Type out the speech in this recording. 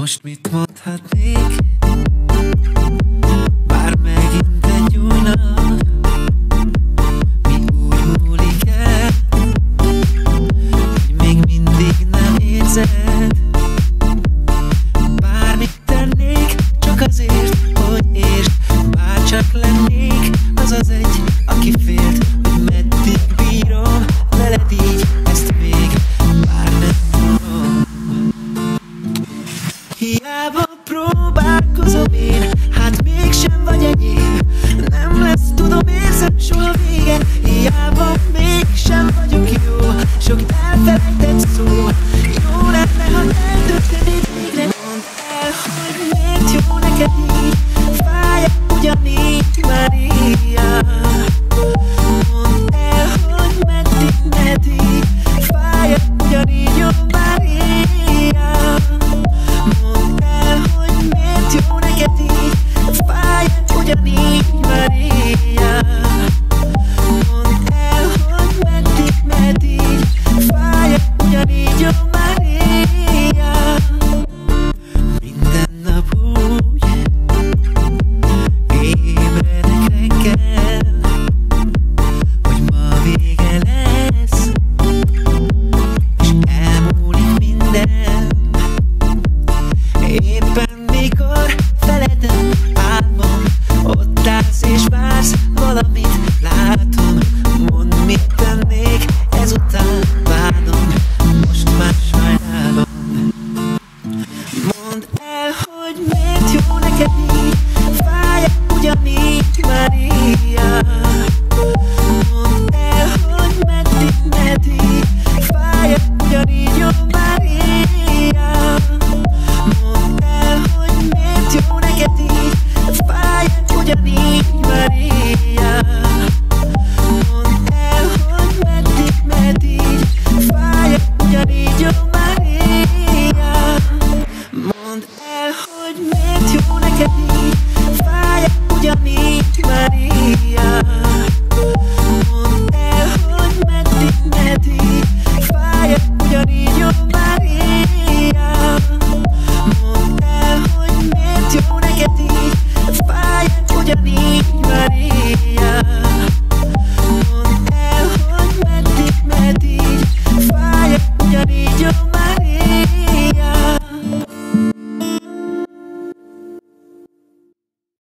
Most mit mondhatnék? Bár megint egy új nap Mi úgy múlik el Hogy még mindig nem érzed Bármit tennék, csak azért, hogy értsd Bár csak lennék az az egy, próbálkozom én, hát mégsem vagy enyém. Nem lesz, tudom, érzem soha vége. Hiába mégsem vagyok jó. Sok elfelejtett szó. Jó lenne, ha eldöntenéd végre. Mondd el, hogy miért jó neked Mondd el, hogy miért jó neked így, fáj ugyanígy már így.